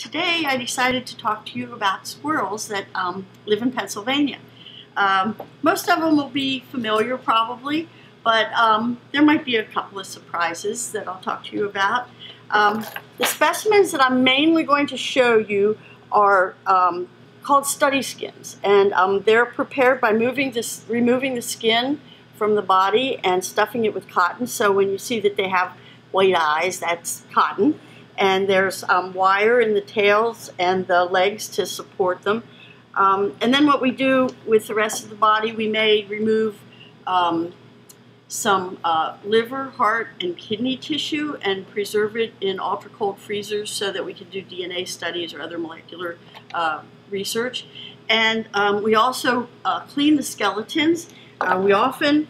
today I decided to talk to you about squirrels that um, live in Pennsylvania. Um, most of them will be familiar probably, but um, there might be a couple of surprises that I'll talk to you about. Um, the specimens that I'm mainly going to show you are um, called study skins, and um, they're prepared by moving this, removing the skin from the body and stuffing it with cotton. So when you see that they have white eyes, that's cotton. And there's um, wire in the tails and the legs to support them. Um, and then what we do with the rest of the body, we may remove um, some uh, liver, heart, and kidney tissue and preserve it in ultra cold freezers so that we can do DNA studies or other molecular uh, research. And um, we also uh, clean the skeletons. Uh, we often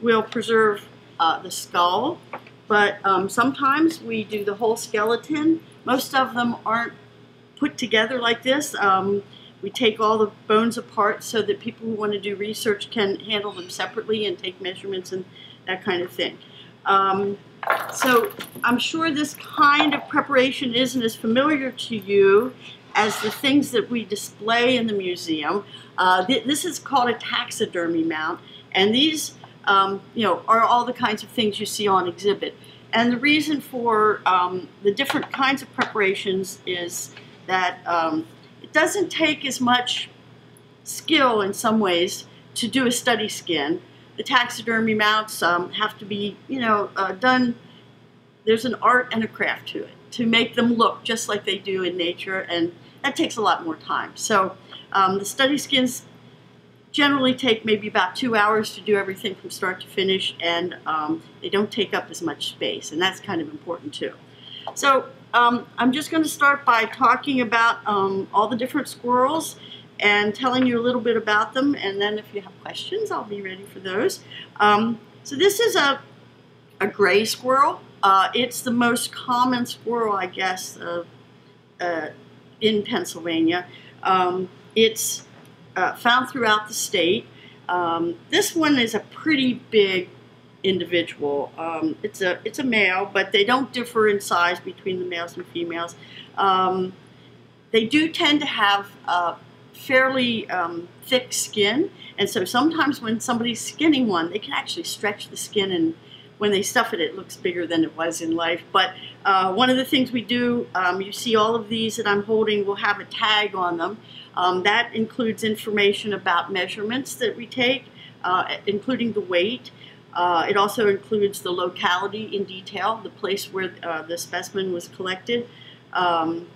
will preserve uh, the skull but um, sometimes we do the whole skeleton. Most of them aren't put together like this. Um, we take all the bones apart so that people who want to do research can handle them separately and take measurements and that kind of thing. Um, so I'm sure this kind of preparation isn't as familiar to you as the things that we display in the museum. Uh, th this is called a taxidermy mount, and these um, you know, are all the kinds of things you see on exhibit. And the reason for um, the different kinds of preparations is that um, it doesn't take as much skill in some ways to do a study skin. The taxidermy mounts um, have to be, you know, uh, done, there's an art and a craft to it, to make them look just like they do in nature, and that takes a lot more time. So um, the study skins generally take maybe about two hours to do everything from start to finish, and um, they don't take up as much space, and that's kind of important too. So um, I'm just going to start by talking about um, all the different squirrels and telling you a little bit about them, and then if you have questions, I'll be ready for those. Um, so this is a, a gray squirrel. Uh, it's the most common squirrel, I guess, uh, uh, in Pennsylvania. Um, it's uh, found throughout the state. Um, this one is a pretty big individual. Um, it's a it's a male, but they don't differ in size between the males and females. Um, they do tend to have uh, fairly um, thick skin, and so sometimes when somebody's skinning one, they can actually stretch the skin, and when they stuff it, it looks bigger than it was in life. But uh, one of the things we do, um, you see all of these that I'm holding will have a tag on them. Um, that includes information about measurements that we take, uh, including the weight. Uh, it also includes the locality in detail, the place where uh, the specimen was collected, um,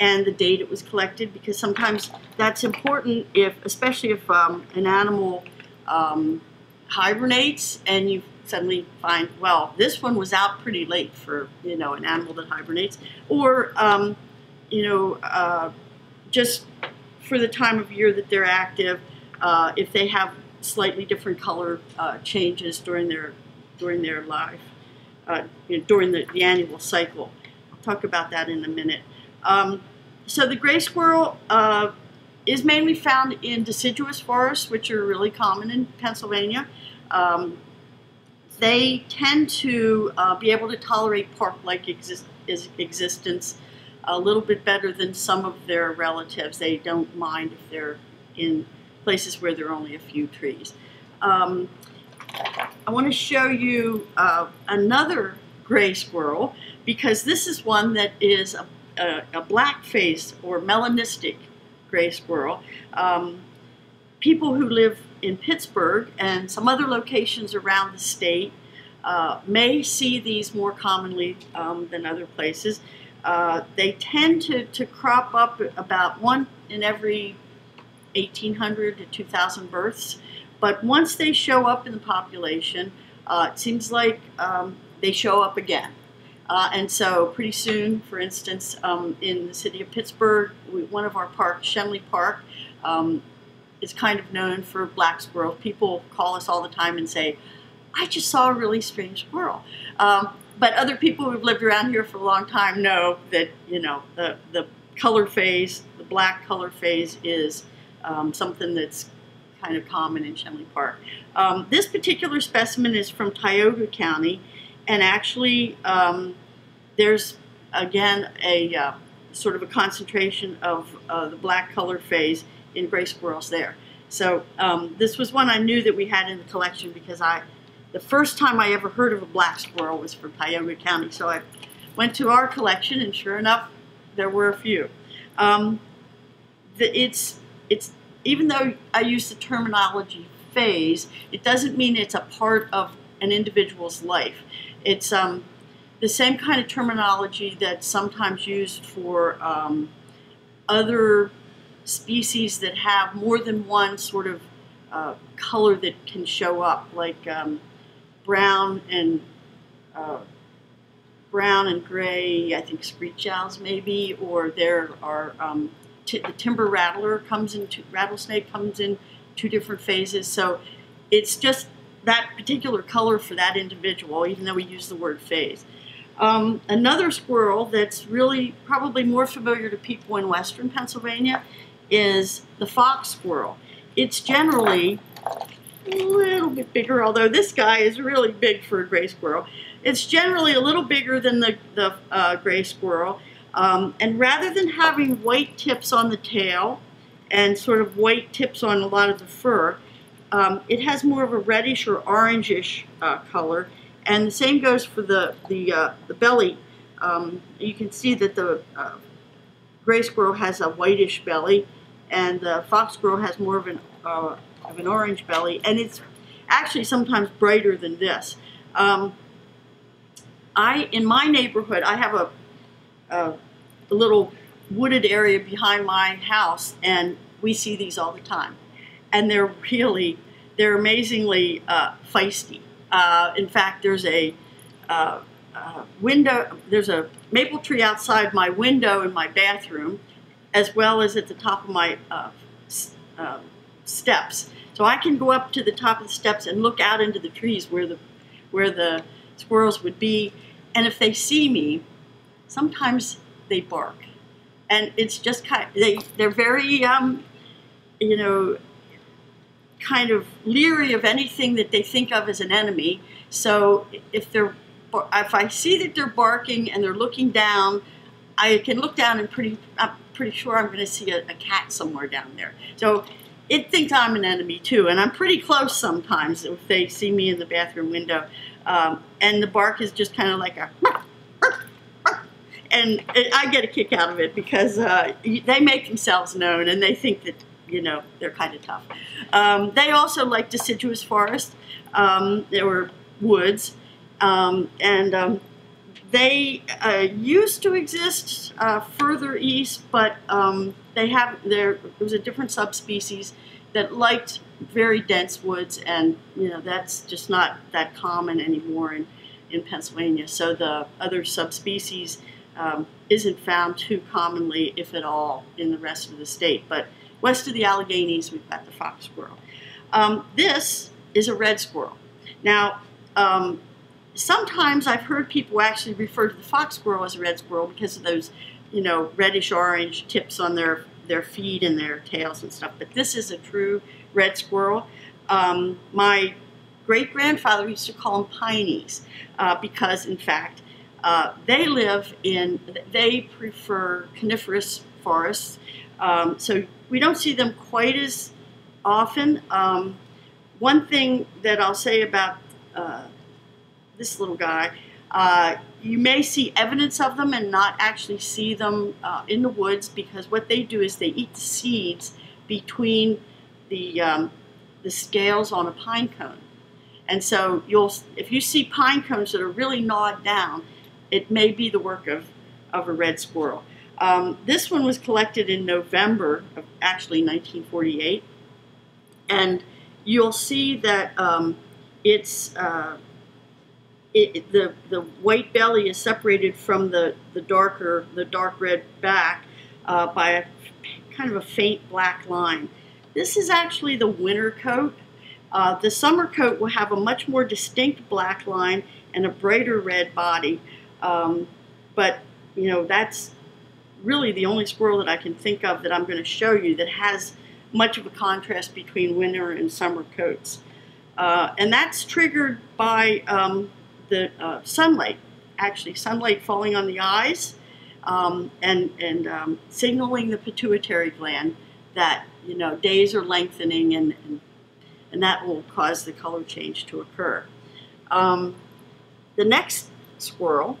and the date it was collected, because sometimes that's important if, especially if um, an animal um, hibernates and you suddenly find, well, this one was out pretty late for, you know, an animal that hibernates, or, um, you know, uh, just for the time of year that they're active, uh, if they have slightly different color uh, changes during their during their life, uh, you know, during the, the, annual cycle. I'll talk about that in a minute. Um, so the gray squirrel uh, is mainly found in deciduous forests, which are really common in Pennsylvania. Um, they tend to uh, be able to tolerate park-like exist existence a little bit better than some of their relatives. They don't mind if they're in places where there are only a few trees. Um, I want to show you uh, another gray squirrel because this is one that is a, a, a black-faced or melanistic gray squirrel. Um, people who live in Pittsburgh and some other locations around the state uh, may see these more commonly um, than other places. Uh, they tend to, to crop up about one in every 1,800 to 2,000 births. But once they show up in the population, uh, it seems like um, they show up again. Uh, and so pretty soon, for instance, um, in the city of Pittsburgh, we, one of our parks, Schenley Park, um, is kind of known for black squirrels. People call us all the time and say, I just saw a really strange squirrel. Um, but other people who've lived around here for a long time know that you know the the color phase, the black color phase, is um, something that's kind of common in Schenley Park. Um, this particular specimen is from Tioga County, and actually um, there's again a uh, sort of a concentration of uh, the black color phase in gray squirrels there. So um, this was one I knew that we had in the collection because I, the first time I ever heard of a black squirrel was from Tioga County. So I went to our collection and sure enough, there were a few. Um, the, it's, it's, even though I use the terminology phase, it doesn't mean it's a part of an individual's life. It's um, the same kind of terminology that's sometimes used for um, other species that have more than one sort of uh, color that can show up, like um, brown and uh, brown and gray. I think screech owls maybe, or there are um, the timber rattler comes in. rattlesnake comes in two different phases. So it's just that particular color for that individual, even though we use the word phase. Um, another squirrel that's really probably more familiar to people in western Pennsylvania is the fox squirrel. It's generally a little bit bigger, although this guy is really big for a gray squirrel. It's generally a little bigger than the, the uh, gray squirrel. Um, and rather than having white tips on the tail and sort of white tips on a lot of the fur, um, it has more of a reddish or orangish uh, color. And the same goes for the, the, uh, the belly. Um, you can see that the uh, gray squirrel has a whitish belly and the fox squirrel has more of an, uh, of an orange belly. And it's actually sometimes brighter than this. Um, I, in my neighborhood, I have a, a, a little wooded area behind my house and we see these all the time. And they're really, they're amazingly uh, feisty. Uh, in fact, there's a uh, uh, window, there's a maple tree outside my window in my bathroom, as well as at the top of my uh, uh, steps. So I can go up to the top of the steps and look out into the trees where the where the squirrels would be. And if they see me, sometimes they bark. And it's just kind of, they, they're very, um, you know, kind of leery of anything that they think of as an enemy. So if they're, if I see that they're barking and they're looking down, I can look down and pretty, I'm pretty sure I'm going to see a, a cat somewhere down there. So it thinks I'm an enemy too, and I'm pretty close sometimes if they see me in the bathroom window. Um, and the bark is just kind of like a, and I get a kick out of it because uh, they make themselves known and they think that you know they're kind of tough. Um, they also like deciduous forest um, or woods, um, and um, they uh, used to exist uh, further east, but um, they have there. was a different subspecies that liked very dense woods, and you know that's just not that common anymore in in Pennsylvania. So the other subspecies um, isn't found too commonly, if at all, in the rest of the state. But west of the Alleghenies, we've got the fox squirrel. Um, this is a red squirrel. Now, um, sometimes I've heard people actually refer to the fox squirrel as a red squirrel because of those, you know, reddish orange tips on their their feet and their tails and stuff. But this is a true red squirrel. Um, my great grandfather used to call them pineys uh, because, in fact, uh, they live in, they prefer coniferous forests. Um, so we don't see them quite as often. Um, one thing that I'll say about uh, this little guy, uh, you may see evidence of them and not actually see them uh, in the woods because what they do is they eat the seeds between the, um, the scales on a pine cone. And so you'll, if you see pine cones that are really gnawed down, it may be the work of, of a red squirrel. Um, this one was collected in November of actually 1948. And you'll see that um, it's uh, it, the, the white belly is separated from the, the darker, the dark red back uh, by a kind of a faint black line. This is actually the winter coat. Uh, the summer coat will have a much more distinct black line and a brighter red body. Um, but, you know, that's really the only squirrel that I can think of that I'm going to show you that has much of a contrast between winter and summer coats. Uh, and that's triggered by um, the uh, sunlight, actually sunlight falling on the eyes. um, and and um, signaling the pituitary gland that you know days are lengthening and, and, and that will cause the color change to occur. Um, the next squirrel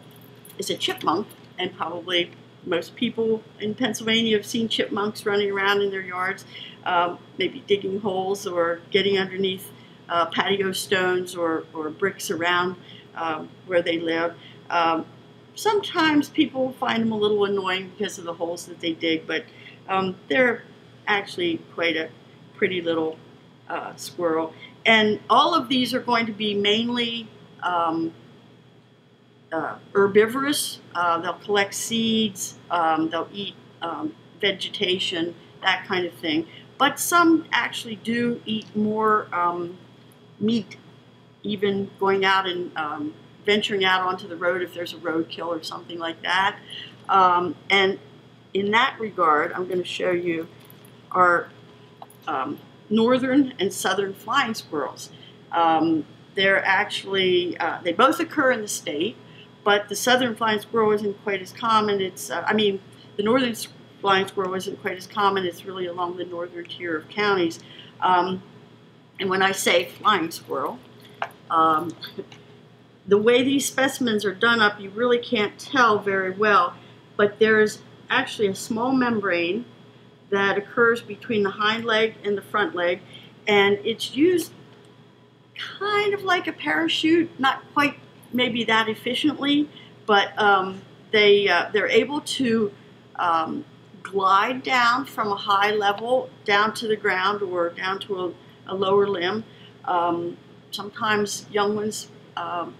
is a chipmunk, and probably most people in Pennsylvania have seen chipmunks running around in their yards, um, maybe digging holes or getting underneath uh, patio stones or, or bricks around um, where they live. Um, sometimes people find them a little annoying because of the holes that they dig, but um, they're actually quite a pretty little uh, squirrel. And all of these are going to be mainly um, uh, herbivorous. Uh, they'll collect seeds, um, they'll eat um, vegetation, that kind of thing. But some actually do eat more meat, even going out and um, venturing out onto the road if there's a roadkill or something like that. Um, and in that regard, I'm going to show you our um, northern and southern flying squirrels. Um, they're actually, uh, they both occur in the state, but the southern flying squirrel isn't quite as common. It's, uh, I mean, the northern flying squirrel isn't quite as common. It's really along the northern tier of counties. Um, and when I say flying squirrel, um, the way these specimens are done up, you really can't tell very well, but there's actually a small membrane that occurs between the hind leg and the front leg, and it's used kind of like a parachute, not quite maybe that efficiently, but um, they, uh, they're able to um, glide down from a high level down to the ground or down to a, a lower limb. Um, sometimes young ones um,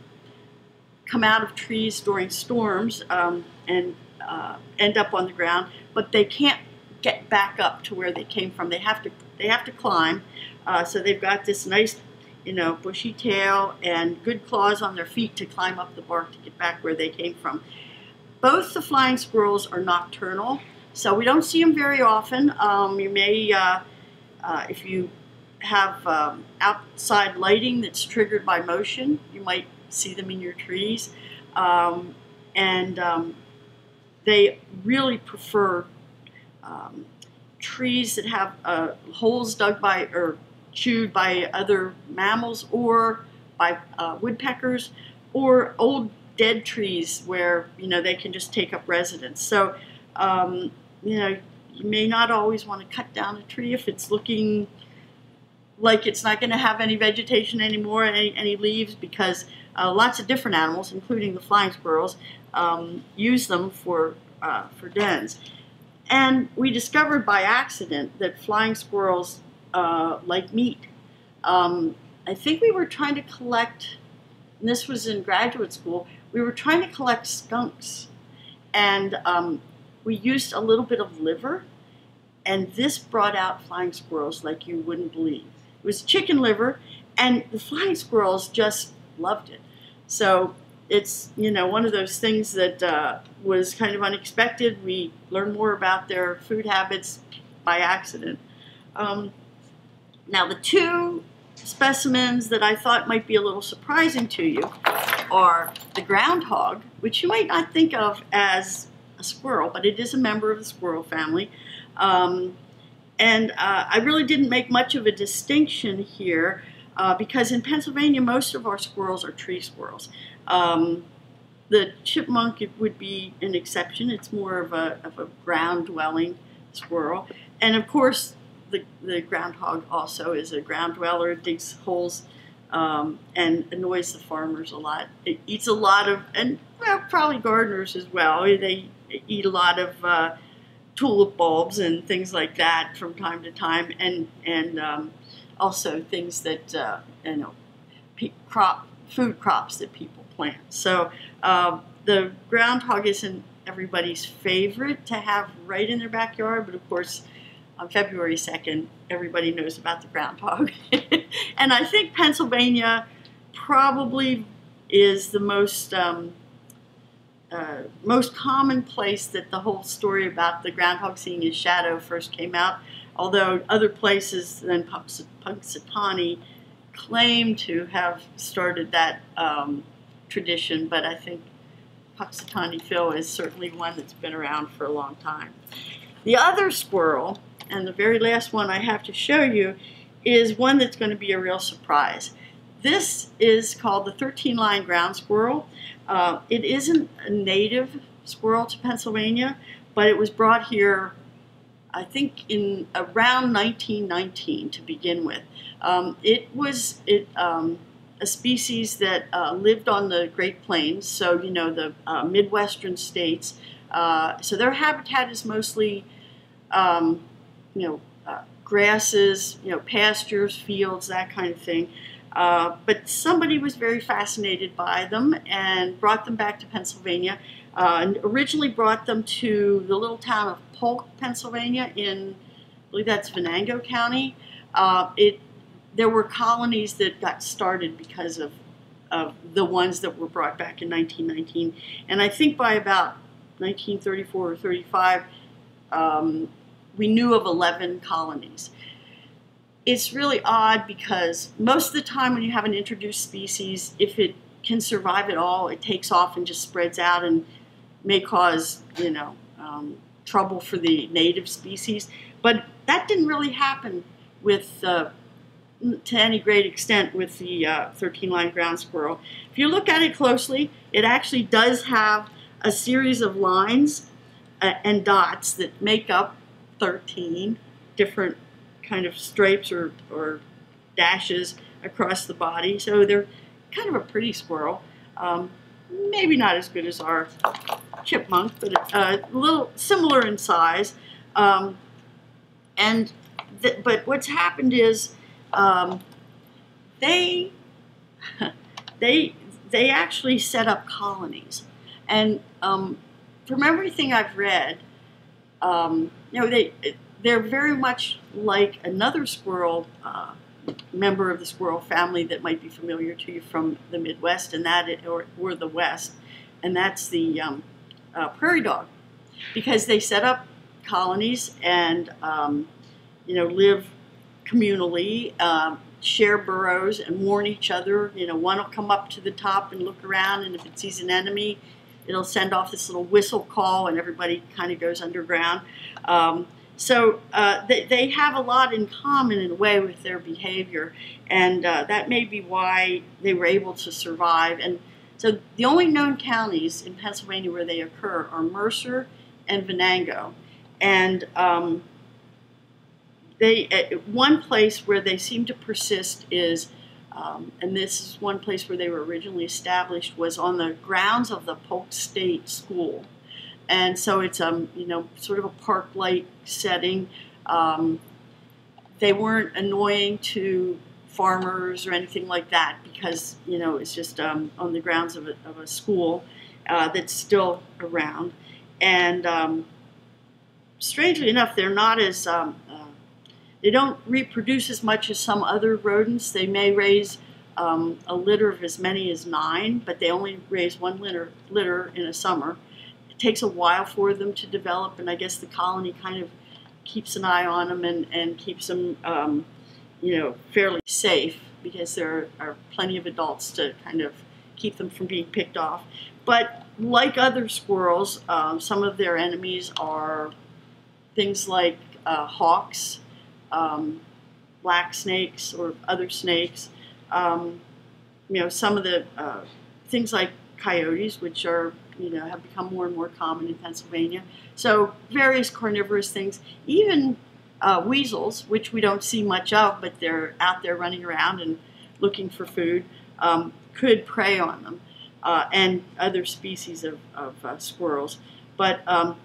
come out of trees during storms um, and uh, end up on the ground, but they can't get back up to where they came from. They have to they have to climb. Uh, so they've got this nice, you know, bushy tail and good claws on their feet to climb up the bark to get back where they came from. Both the flying squirrels are nocturnal, so we don't see them very often. Um, you may, uh, uh, if you have um, outside lighting that's triggered by motion, you might see them in your trees. Um, and um, they really prefer um, trees that have uh, holes dug by or chewed by other mammals or by uh, woodpeckers or old dead trees where you know they can just take up residence. So um, you know you may not always want to cut down a tree if it's looking like it's not going to have any vegetation anymore, any, any leaves, because uh, lots of different animals, including the flying squirrels, um, use them for, uh, for dens. And we discovered by accident that flying squirrels uh, like meat. Um, I think we were trying to collect, and this was in graduate school, we were trying to collect skunks. And um, we used a little bit of liver, and this brought out flying squirrels like you wouldn't believe. It was chicken liver, and the flying squirrels just loved it. So it's you know one of those things that uh, was kind of unexpected. We learned more about their food habits by accident. Um, now the two specimens that I thought might be a little surprising to you are the groundhog, which you might not think of as a squirrel, but it is a member of the squirrel family. Um, and uh, I really didn't make much of a distinction here uh, because in Pennsylvania, most of our squirrels are tree squirrels. Um, the chipmunk would be an exception. It's more of a, of a ground dwelling squirrel. And of course, the, the groundhog also is a ground dweller, digs holes um, and annoys the farmers a lot. It eats a lot of, and well, probably gardeners as well. They eat a lot of uh, tulip bulbs and things like that from time to time, and and um, also things that uh, you know, crop food crops that people plant. So uh, the groundhog isn't everybody's favorite to have right in their backyard, but of course, on February 2nd, everybody knows about the groundhog. and I think Pennsylvania probably is the most um, uh, most common place that the whole story about the groundhog seeing his shadow first came out although other places than Punxsutawney claim to have started that um, tradition, but I think Punxsutawney Phil is certainly one that's been around for a long time. The other squirrel, and the very last one I have to show you, is one that's going to be a real surprise. This is called the 13-line ground squirrel. Uh, it isn't a native squirrel to Pennsylvania, but it was brought here, I think, in around 1919 to begin with. Um, it was it um, a species that uh, lived on the Great Plains, so you know the uh, Midwestern states. Uh, so their habitat is mostly, um, you know, uh, grasses, you know, pastures, fields, that kind of thing. Uh, but somebody was very fascinated by them and brought them back to Pennsylvania. Uh, and originally brought them to the little town of Polk, Pennsylvania, in I believe that's Venango County. it there were colonies that got started because of, of the ones that were brought back in 1919. And I think by about 1934 or 35, um, we knew of 11 colonies. It's really odd because most of the time when you have an introduced species, if it can survive at all, it takes off and just spreads out and may cause, you know, um, trouble for the native species. But that didn't really happen with uh, to any great extent with the 13-line uh, ground squirrel. If you look at it closely, it actually does have a series of lines uh, and dots that make up 13 different kind of stripes or, or dashes across the body. So they're kind of a pretty squirrel. Um, maybe not as good as our chipmunk, but uh, a little similar in size. Um, and but what's happened is um, they they they actually set up colonies, and um, from everything I've read, um, you know they they're very much like another squirrel uh, member of the squirrel family that might be familiar to you from the Midwest and that or, or the West, and that's the um, uh, prairie dog, because they set up colonies and um, you know live communally, um, share burrows and warn each other. You know, one will come up to the top and look around, and if it sees an enemy, it'll send off this little whistle call, and everybody kind of goes underground. Um, so uh, they, they have a lot in common in a way with their behavior, and uh, that may be why they were able to survive. And so the only known counties in Pennsylvania where they occur are Mercer and Venango. And um, they at one place where they seem to persist is, um, and this is one place where they were originally established, was on the grounds of the Polk State School, and so it's um you know sort of a park-like setting. Um, they weren't annoying to farmers or anything like that because you know it's just um, on the grounds of a, of a school uh, that's still around, and um, strangely enough, they're not as um, they don't reproduce as much as some other rodents. They may raise um, a litter of as many as nine, but they only raise one litter, litter in a summer. It takes a while for them to develop, and I guess the colony kind of keeps an eye on them and, and keeps them, um, you know, fairly safe because there are plenty of adults to kind of keep them from being picked off. But like other squirrels, um, some of their enemies are things like uh, hawks, um, black snakes or other snakes. Um, you know, some of the uh, things like coyotes, which are you know have become more and more common in Pennsylvania. So various carnivorous things, even uh, weasels, which we don't see much of, but they're out there running around and looking for food, um, could prey on them, uh, and other species of, of uh, squirrels. But um,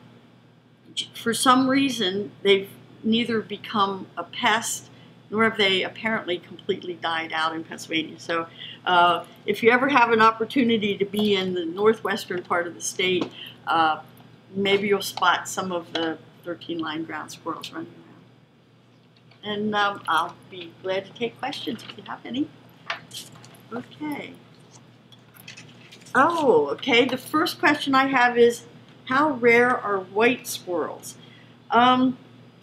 for some reason, they've neither become a pest nor have they apparently completely died out in Pennsylvania. So uh, if you ever have an opportunity to be in the northwestern part of the state, uh, maybe you'll spot some of the 13-line ground squirrels running around. And um, I'll be glad to take questions if you have any. Okay. Oh, okay. The first question I have is, how rare are white squirrels? Um,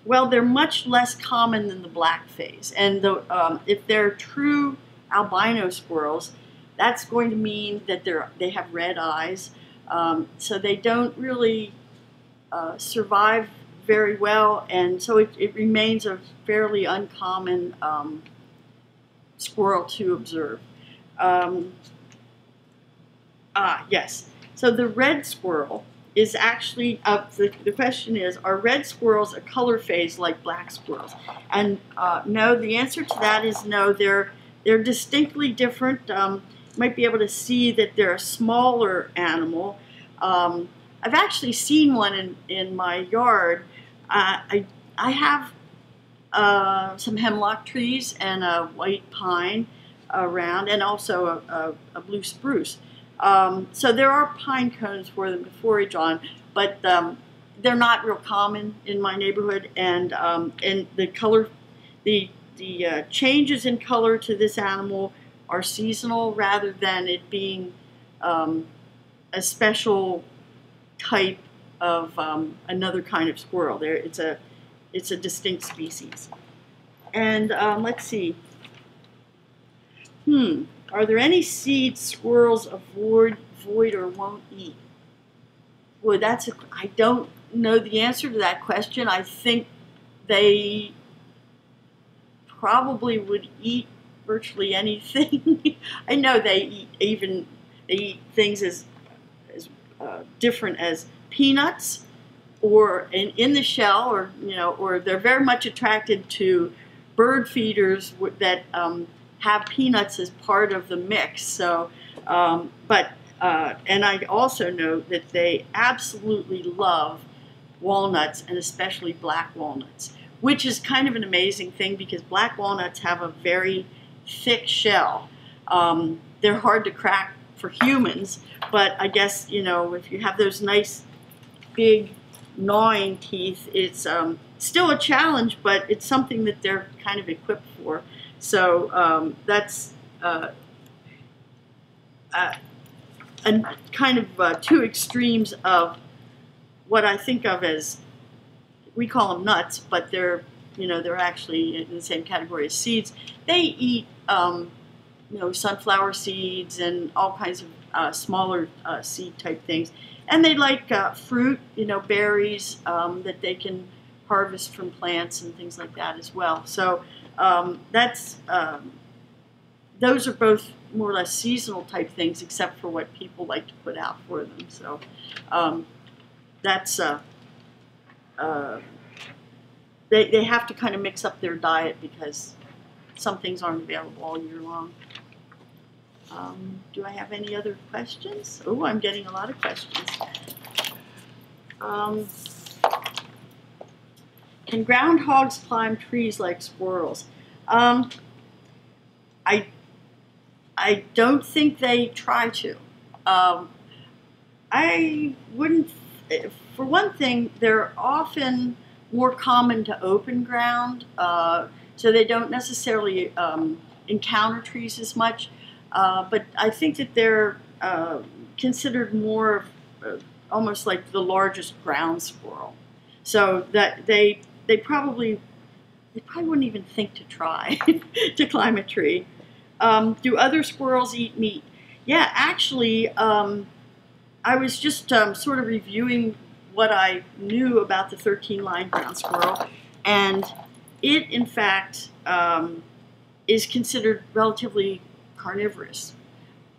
well, they're much less common than the black phase. And the, um, if they're true albino squirrels, that's going to mean that they're, they have red eyes. Um, so they don't really uh, survive very well, and so it, it remains a fairly uncommon um, squirrel to observe. Um, ah, yes. So the red squirrel is actually, uh, the, the question is, are red squirrels a color phase like black squirrels? And uh, no, the answer to that is no. They're, they're distinctly different. Um, you might be able to see that they're a smaller animal. Um, I've actually seen one in, in my yard. Uh, I, I have uh, some hemlock trees and a white pine around, and also a, a, a blue spruce. Um, so there are pine cones for them to forage on, but um, they're not real common in my neighborhood. And um, and the color, the the uh, changes in color to this animal are seasonal rather than it being um, a special type of um, another kind of squirrel. There, it's a it's a distinct species. And um, let's see. Hmm. Are there any seeds squirrels avoid, avoid or won't eat? Well, that's a, I don't know the answer to that question. I think they probably would eat virtually anything. I know they eat even they eat things as as uh, different as peanuts or in, in the shell or you know or they're very much attracted to bird feeders that um, have peanuts as part of the mix. So, um, but uh, and I also know that they absolutely love walnuts and especially black walnuts, which is kind of an amazing thing because black walnuts have a very thick shell. Um, they're hard to crack for humans, but I guess you know if you have those nice big gnawing teeth, it's um, still a challenge, but it's something that they're kind of equipped for. So um, that's uh, uh, a kind of uh, two extremes of what I think of as we call them nuts, but they're you know they're actually in the same category as seeds. They eat um, you know sunflower seeds and all kinds of uh, smaller uh, seed type things, and they like uh, fruit, you know berries um, that they can harvest from plants and things like that as well. So um, that's um, those are both more or less seasonal type things, except for what people like to put out for them. So um, that's uh, uh, they they have to kind of mix up their diet because some things aren't available all year long. Um, do I have any other questions? Oh, I'm getting a lot of questions. Um, can groundhogs climb trees like squirrels? Um, I, I don't think they try to. Um, I wouldn't, for one thing, they're often more common to open ground, uh, so they don't necessarily um, encounter trees as much. Uh, but I think that they're uh, considered more uh, almost like the largest ground squirrel. So that they they probably they probably wouldn't even think to try to climb a tree. Um, do other squirrels eat meat? Yeah, actually, um, I was just um, sort of reviewing what I knew about the 13 line ground squirrel, and it, in fact, um, is considered relatively carnivorous.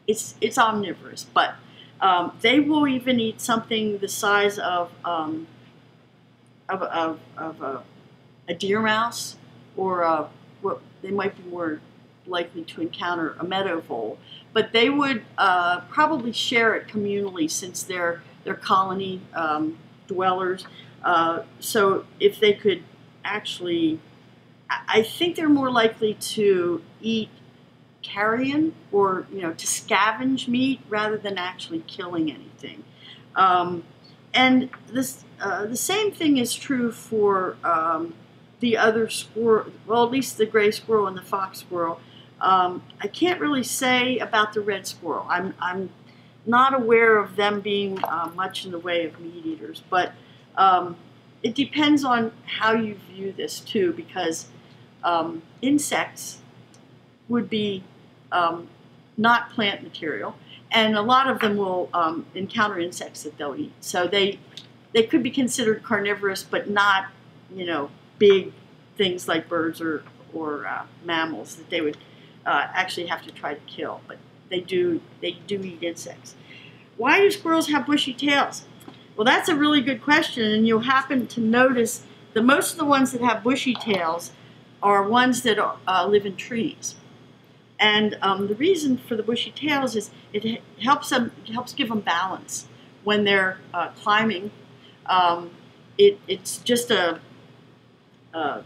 It's, it's omnivorous, but um, they will even eat something the size of um, of, of, of a, a, deer mouse or a, what they might be more likely to encounter a meadow vole. But they would uh, probably share it communally since they're, they're colony um, dwellers. Uh, so if they could actually, I think they're more likely to eat carrion or you know to scavenge meat rather than actually killing anything. Um, and this, uh, the same thing is true for um, the other squirrel, well, at least the gray squirrel and the fox squirrel. Um, I can't really say about the red squirrel. I'm, I'm not aware of them being uh, much in the way of meat eaters, but um, it depends on how you view this too, because um, insects would be um, not plant material, and a lot of them will um, encounter insects that they'll eat. So they they could be considered carnivorous, but not you know big things like birds or or uh, mammals that they would uh, actually have to try to kill. But they do they do eat insects. Why do squirrels have bushy tails? Well, that's a really good question, and you'll happen to notice that most of the ones that have bushy tails are ones that uh, live in trees. And um, the reason for the bushy tails is it helps them helps give them balance when they're uh, climbing. Um, it, it's just a, a,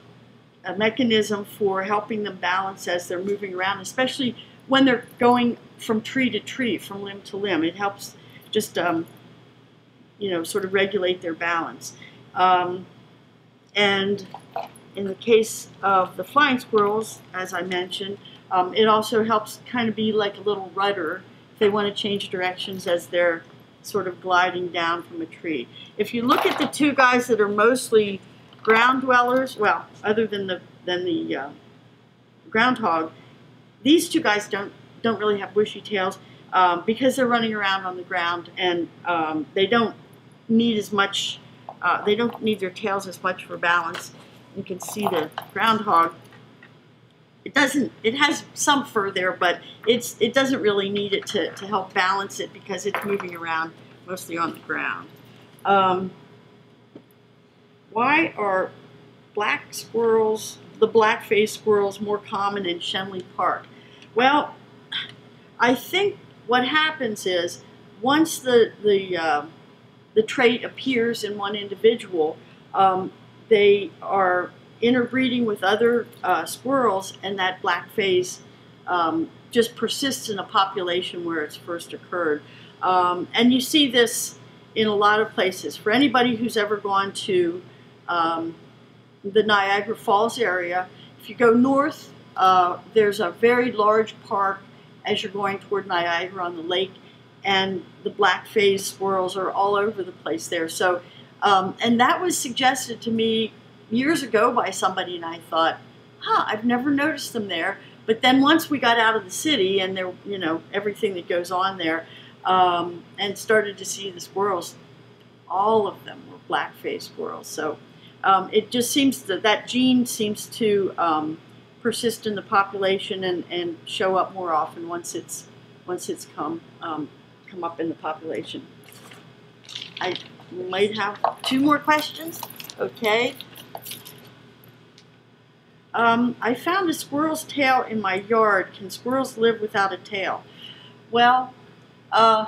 a mechanism for helping them balance as they're moving around, especially when they're going from tree to tree, from limb to limb. It helps just um, you know, sort of regulate their balance. Um, and in the case of the flying squirrels, as I mentioned, um, it also helps kind of be like a little rudder if they want to change directions as they're sort of gliding down from a tree. If you look at the two guys that are mostly ground dwellers, well, other than the than the uh, groundhog, these two guys don't don't really have bushy tails um, because they're running around on the ground and um, they don't need as much, uh, they don't need their tails as much for balance. You can see the groundhog. It doesn't, it has some fur there, but it's it doesn't really need it to, to help balance it because it's moving around mostly on the ground. Um, why are black squirrels, the black-faced squirrels, more common in Schenley Park? Well, I think what happens is once the, the uh, the trait appears in one individual, um, they are interbreeding with other uh, squirrels, and that black phase um, just persists in a population where it's first occurred. Um, and you see this in a lot of places. For anybody who's ever gone to um, the Niagara Falls area, if you go north, uh, there's a very large park as you're going toward Niagara on the lake, and the black phase squirrels are all over the place there. So, um, and that was suggested to me years ago by somebody, and I thought, huh, I've never noticed them there. But then once we got out of the city and there, you know, everything that goes on there, um, and started to see the squirrels, all of them were black-faced squirrels. So um, it just seems that that gene seems to um, persist in the population and, and show up more often once it's once it's come um, come up in the population. I might have two more questions. Okay. Um, I found a squirrel's tail in my yard. Can squirrels live without a tail? Well, uh,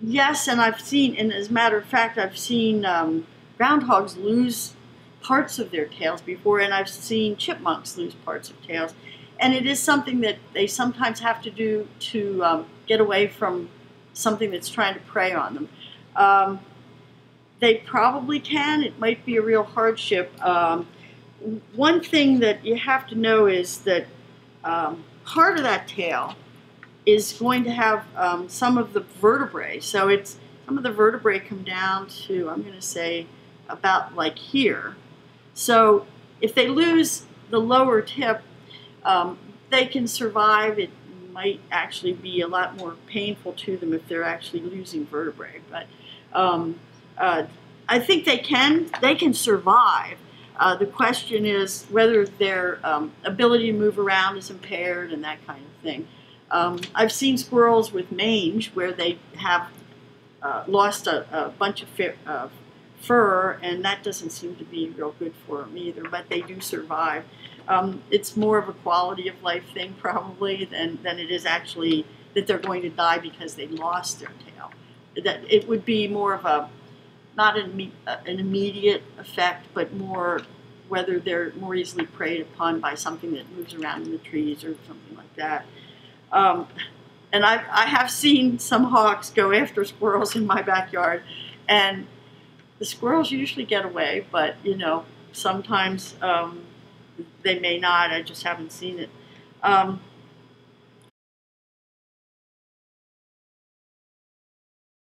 yes, and I've seen, and as a matter of fact, I've seen um, groundhogs lose parts of their tails before, and I've seen chipmunks lose parts of tails. And it is something that they sometimes have to do to um, get away from something that's trying to prey on them. Um, they probably can. It might be a real hardship. Um, one thing that you have to know is that um, part of that tail is going to have um, some of the vertebrae. So it's some of the vertebrae come down to I'm going to say about like here. So if they lose the lower tip, um, they can survive. It might actually be a lot more painful to them if they're actually losing vertebrae. But um, uh, I think they can they can survive. Uh, the question is whether their um, ability to move around is impaired and that kind of thing. Um, I've seen squirrels with mange where they have uh, lost a, a, bunch of uh, fur, and that doesn't seem to be real good for them either, but they do survive. Um, it's more of a quality of life thing probably than, than it is actually that they're going to die because they lost their tail. That it would be more of a not an, an immediate effect, but more whether they're more easily preyed upon by something that moves around in the trees or something like that. Um, and I've, I have seen some hawks go after squirrels in my backyard, and the squirrels usually get away, but you know sometimes um, they may not. I just haven't seen it. Um,